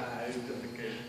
Ah, ya, este pequeño.